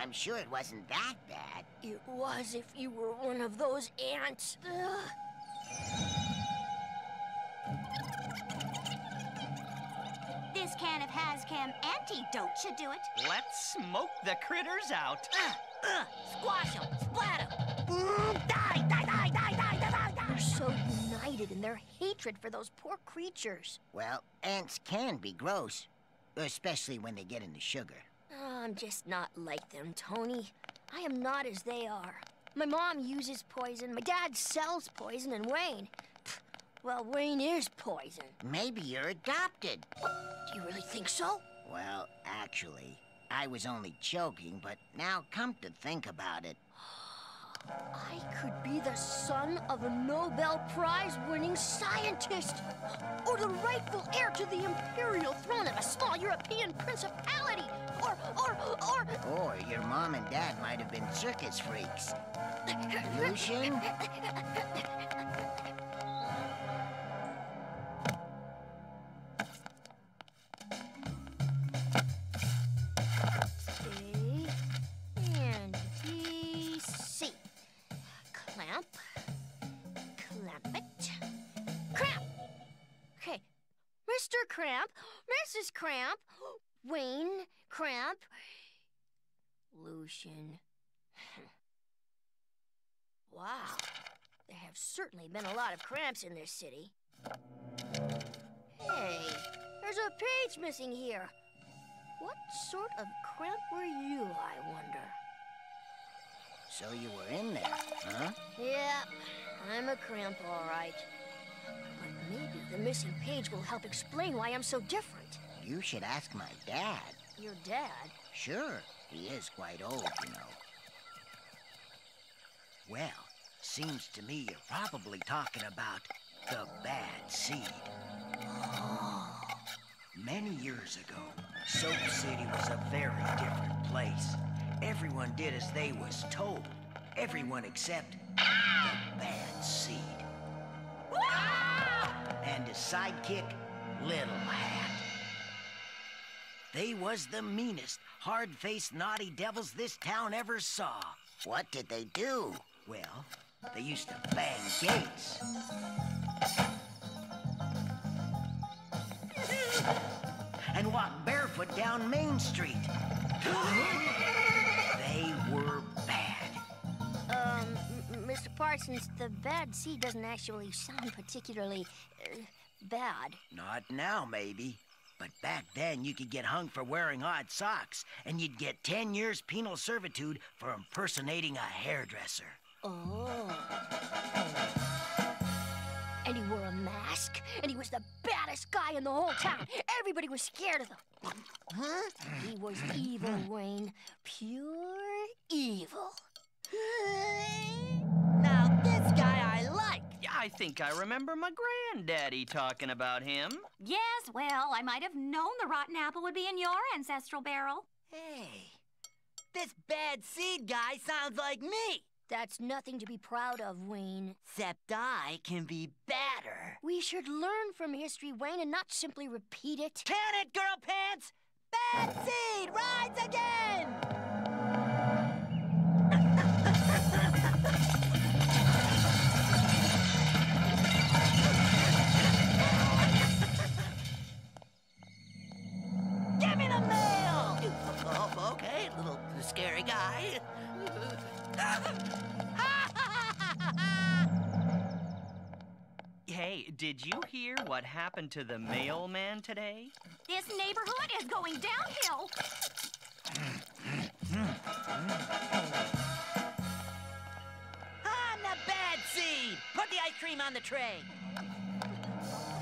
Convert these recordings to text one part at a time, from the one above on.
I'm sure it wasn't that bad. It was if you were one of those ants. Ugh. This can of Hazcam antidote should do it. Let's smoke the critters out. Ugh, squash them, splat them. Mm, die, die, die, die, die, die, die, They're so united in their hatred for those poor creatures. Well, ants can be gross, especially when they get into sugar. Oh, I'm just not like them, Tony. I am not as they are. My mom uses poison, my dad sells poison, and Wayne. pff, Well, Wayne is poison. Maybe you're adopted. Do you really think so? Well, actually, I was only joking, but now come to think about it, I could be the son of a Nobel Prize winning scientist, or the rightful heir to the imperial throne of a small European principality, or, or, or. or your mom and dad might have been circus freaks. Lucien? A and B C. Clamp. Clamp it. Cramp. Okay. Mr. Cramp. Mrs. Cramp. Wayne Cramp. Lucien. wow. There have certainly been a lot of cramps in this city. Hey, there's a page missing here. What sort of cramp were you, I wonder? So you were in there, huh? Yeah, I'm a cramp, all right. But maybe the missing page will help explain why I'm so different. You should ask my dad. Your dad? Sure, he is quite old, you know. Well, seems to me you're probably talking about the bad seed. Many years ago, Soap City was a very different place. Everyone did as they was told. Everyone except the bad seed. And his sidekick, Little Hat. They was the meanest, hard-faced, naughty devils this town ever saw. What did they do? Well, they used to bang gates. and walk barefoot down Main Street. they were bad. Um, M- M- Mr. Parsons, the bad seed doesn't actually sound particularly uh, bad. Not now, maybe. But back then, you could get hung for wearing odd socks, and you'd get 10 years penal servitude for impersonating a hairdresser. Oh. And he wore a mask, and he was the baddest guy in the whole town. Everybody was scared of him. Huh? He was evil, Wayne. Pure evil. I think I remember my granddaddy talking about him. Yes, well, I might have known the rotten apple would be in your ancestral barrel. Hey, this bad seed guy sounds like me. That's nothing to be proud of, Wayne. Except I can be better. We should learn from history, Wayne, and not simply repeat it. Can it, girl pants? Bad seed rides again! Scary guy. Hey, did you hear what happened to the mailman today? This neighborhood is going downhill. I'm the bad seed. Put the ice cream on the tray.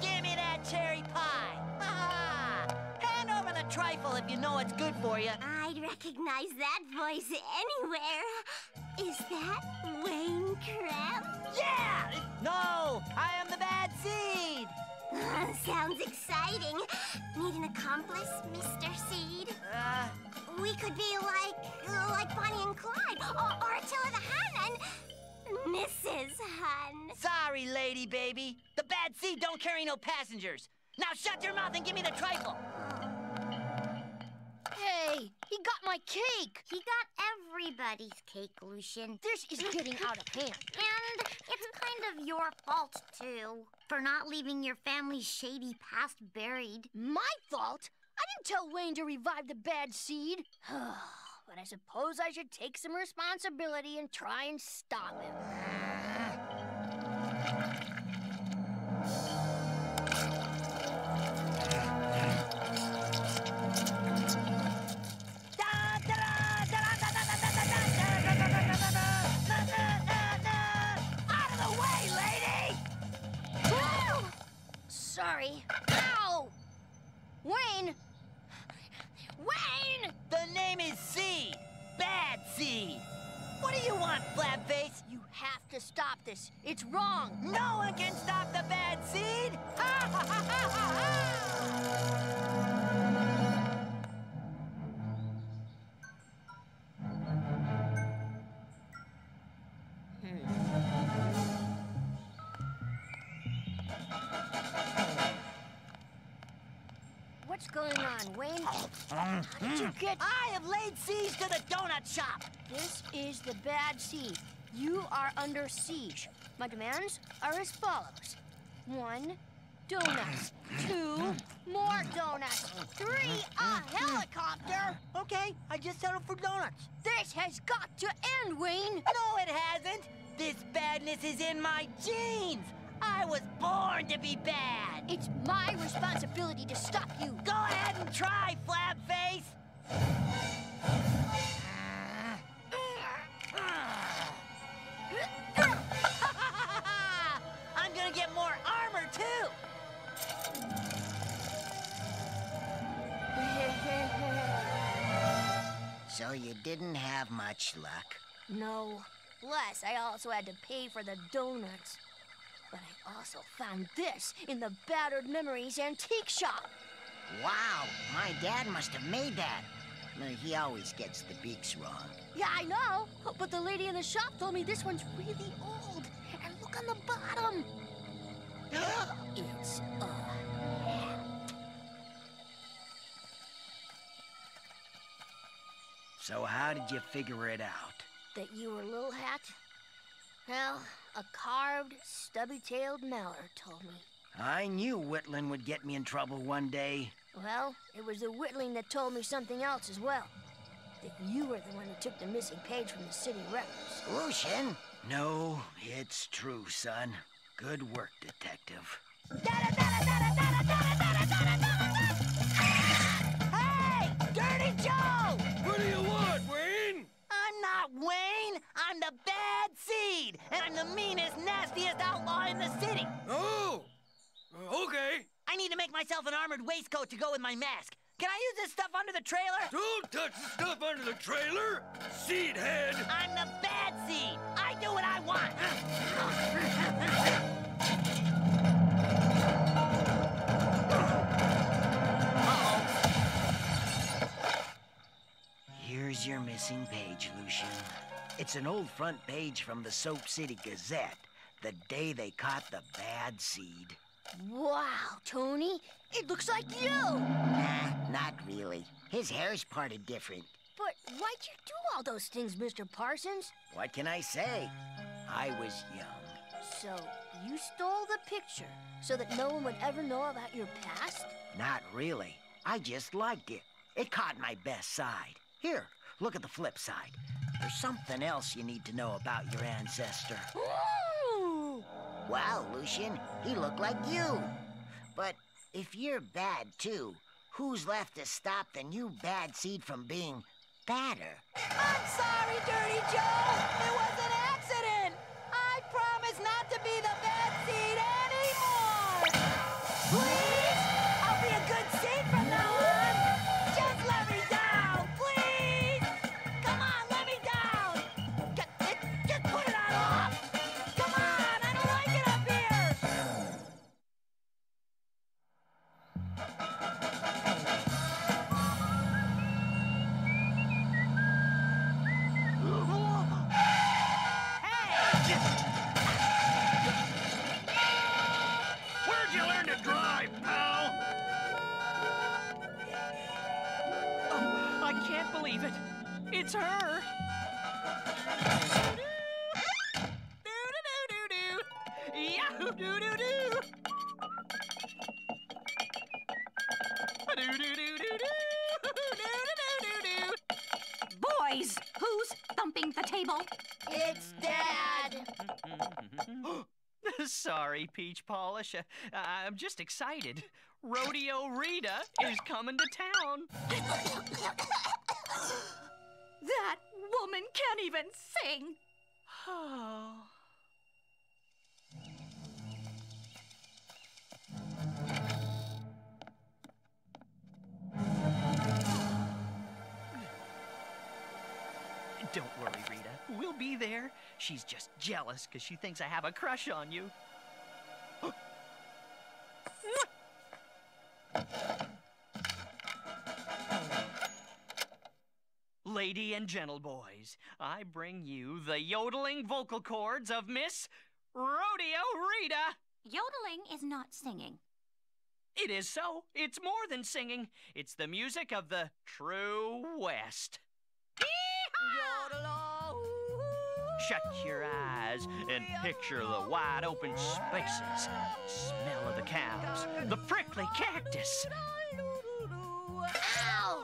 Give me that cherry pie. Ha-ha. Hand over the trifle if you know it's good for you. I'd recognize that voice anywhere. Is that Wayne Cramp? Yeah! No, I am the bad seed. Uh, sounds exciting. Need an accomplice, Mr. Seed? Uh, We could be like, like Bonnie and Clyde, or, or Attila the Hun and Mrs. Hun. sorry, lady baby. The bad seed don't carry no passengers. Now shut your mouth and give me the trifle. Hey, He got my cake! He got everybody's cake, Lucien. This is getting out of hand. And it's kind of your fault, too, for not leaving your family's shady past buried. My fault? I didn't tell Wayne to revive the bad seed. but I suppose I should take some responsibility and try and stop him. Sorry. Ow! Wayne! Wayne! The name is Seed. Bad Seed. What do you want, Flabface? You have to stop this. It's wrong. No one can stop the bad seed! Ha ha ha ha ha ha! Wayne? How did you get... I have laid siege to the donut shop. This is the bad seed. You are under siege. My demands are as follows. One, donuts. Two, more donuts. Three, a helicopter. Okay, I just settled for donuts. This has got to end, Wayne. No, it hasn't. This badness is in my genes. I was born to be bad. It's my responsibility to stop you. Go ahead and try, Flabface. I'm gonna get more armor, too. So you didn't have much luck. no. Plus, I also had to pay for the donuts. But I also found this in the Battered Memories antique shop. Wow, my dad must have made that. No, He always gets the beaks wrong. Yeah, I know. But the lady in the shop told me this one's really old. And look on the bottom. it's a hat. So how did you figure it out? That you were Little Hat? Well, a carved, stubby-tailed mallard told me. I knew Whittling would get me in trouble one day. Well, it was the Whittling that told me something else as well. That you were the one who took the missing page from the city records. Lucien? No, it's true, son. Good work, detective. The bad seed, and I'm the meanest, nastiest outlaw in the city. Oh, uh, okay. I need to make myself an armored waistcoat to go with my mask. Can I use this stuff under the trailer? Don't touch the stuff under the trailer, seed head. It's an old front page from the Soap City Gazette, the day they caught the bad seed. Wow, Tony, it looks like you! Nah, not really. His hair's parted different. But why'd you do all those things, Mr. Parsons? What can I say? I was young. So, you stole the picture so that no one would ever know about your past? Not really. I just liked it. It caught my best side. Here, look at the flip side. There's something else you need to know about your ancestor. Ooh! Wow, Lucien, he looked like you. But if you're bad too, who's left to stop the new bad seed from being badder? I'm sorry, Dirty Joe. It was an accident. I promise not to be the bad table? It's Dad. Sorry, Peach Polish. Uh, I'm just excited. Rodeo Rita is coming to town. That woman can't even sing. Oh. Don't worry, Rita. We'll be there. She's just jealous because she thinks I have a crush on you. Lady and gentle boys, I bring you the yodeling vocal cords of Miss Rodeo Rita. Yodeling is not singing. It is so. It's more than singing. It's the music of the true West. Shut your eyes and picture the wide open spaces. Smell of the cows, the prickly cactus. Ow!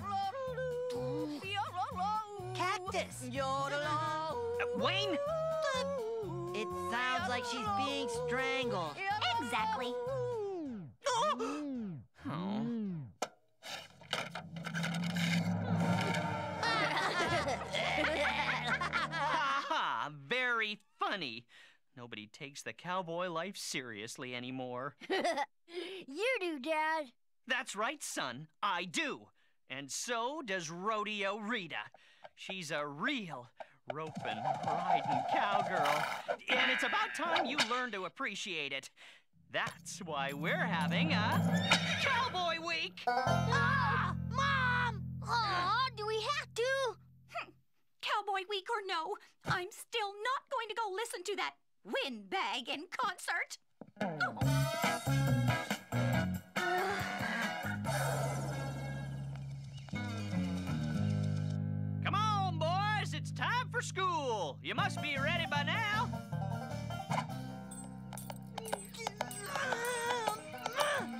Cactus. Uh, Wayne, It sounds like she's being strangled. Exactly. oh, ha funny. Nobody takes the cowboy life seriously anymore. You do, Dad. That's right, son. I do. And so does Rodeo Rita. She's a real roping, riding cowgirl. And it's about time you learn to appreciate it. That's why we're having a Cowboy Week. Ah, Mom! Aw, do we have to? Cowboy week or no, I'm still not going to go listen to that windbag in concert. Come on, boys. It's time for school. You must be ready by now.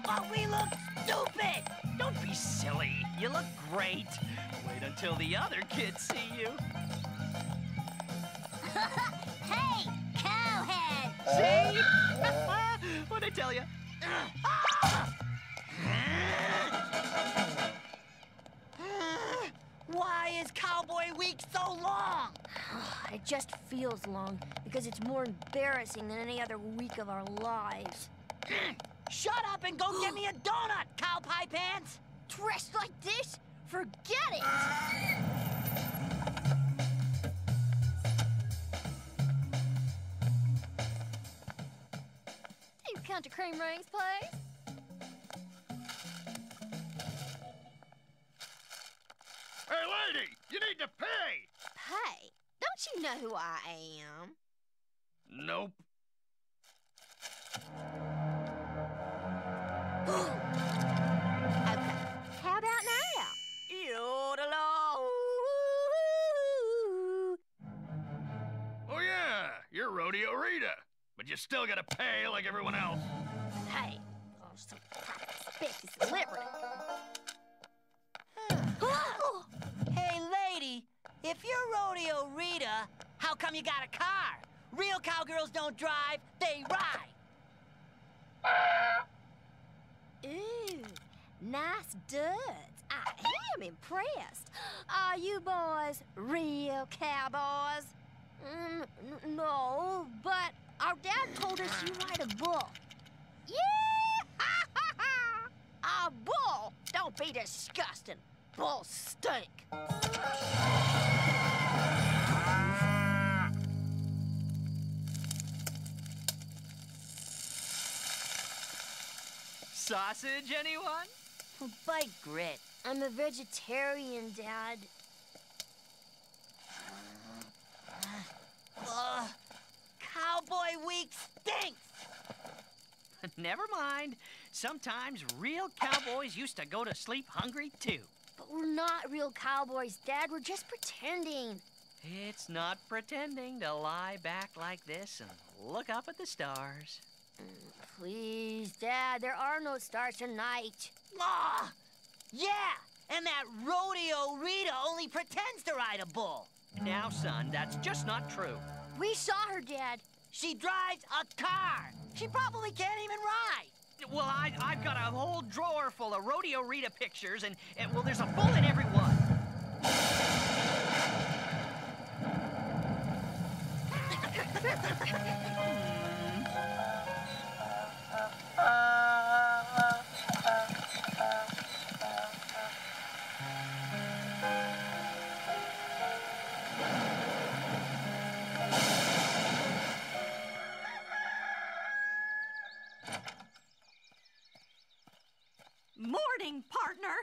Oh, we look stupid! Don't be silly. You look great. Wait until the other kids see you. Hey, cowhead! See? What'd I tell you? Why is Cowboy Week so long? It just feels long because it's more embarrassing than any other week of our lives. Shut up and go get me a donut, cow pie pants! Dressed like this? Forget it! Count to cream rings, please? Hey, lady, you need to pay. Hey, don't you know who I am? Nope. Okay, how about now? You the law. Oh yeah, you're Rodeo Rita, but you still gotta pay like everyone else. Hey, oh, so suspicious celebrity. Hey, lady, if you're Rodeo Rita, how come you got a car? Real cowgirls don't drive, they ride. Ooh, nice duds. I am impressed. Are you boys real cowboys? Mm, no, but our dad told us you ride a bull. Yeah! a bull? Don't be disgusting. Bulls stink. Sausage, anyone? Bite grit. I'm a vegetarian, Dad. Ugh, Week stinks. Never mind. Sometimes real cowboys used to go to sleep hungry too. But we're not real cowboys, Dad. We're just pretending. It's not pretending to lie back like this and look up at the stars. Please, Dad, there are no stars tonight. Ah! Yeah! And that Rodeo Rita only pretends to ride a bull. Now, son, that's just not true. We saw her, Dad. She drives a car. She probably can't even ride. Well, I, I've got a whole drawer full of Rodeo Rita pictures, and, and well, there's a bull in Morning, partner.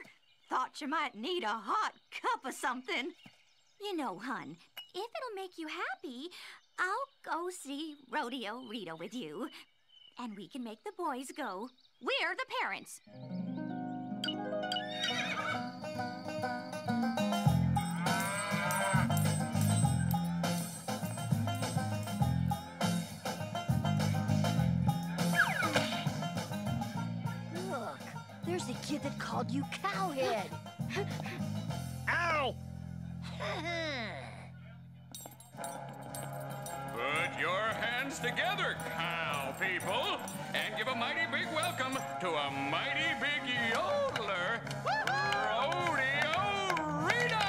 Thought you might need a hot cup of something. You know, hun, if it'll make you happy, I'll go see Rodeo Rita with you. And we can make the boys go. We're the parents. Kid that called you Cowhead. Ow! Put your hands together, cow people, and give a mighty big welcome to a mighty big yodeler, Rodeo Rita!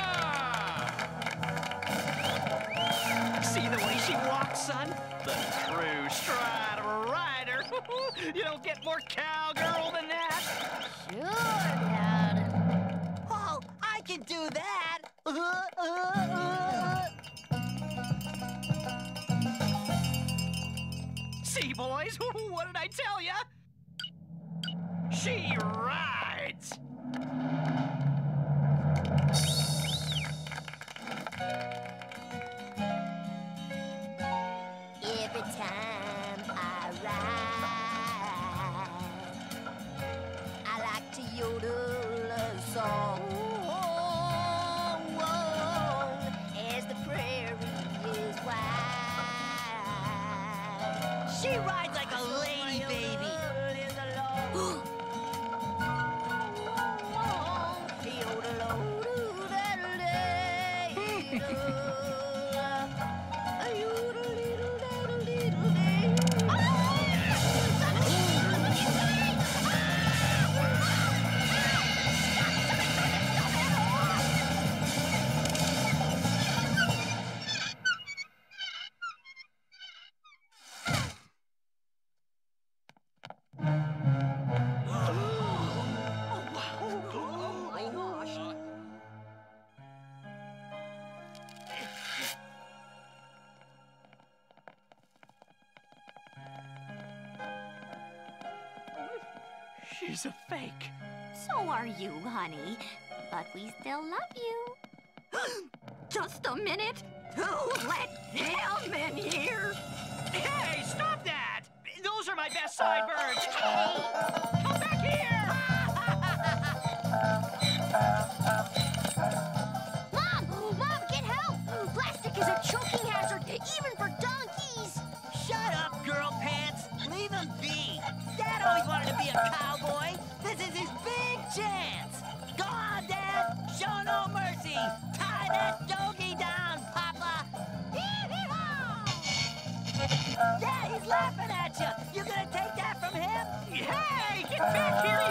See the way she walks, son? The true stride of a rider. you don't get more cowgirl than that. Sure, Dad. Oh, I can do that. See, boys, what did I tell ya? She rides. She's a fake. So are you, honey. But we still love you. Just a minute. Who let him in here? Hey, stop that! Those are my best sideburns. Always wanted to be a cowboy. This is his big chance. Go on, Dad. Show no mercy. Tie that doggy down, Papa. Yeah, he's laughing at you. You gonna take that from him? Hey, get back here!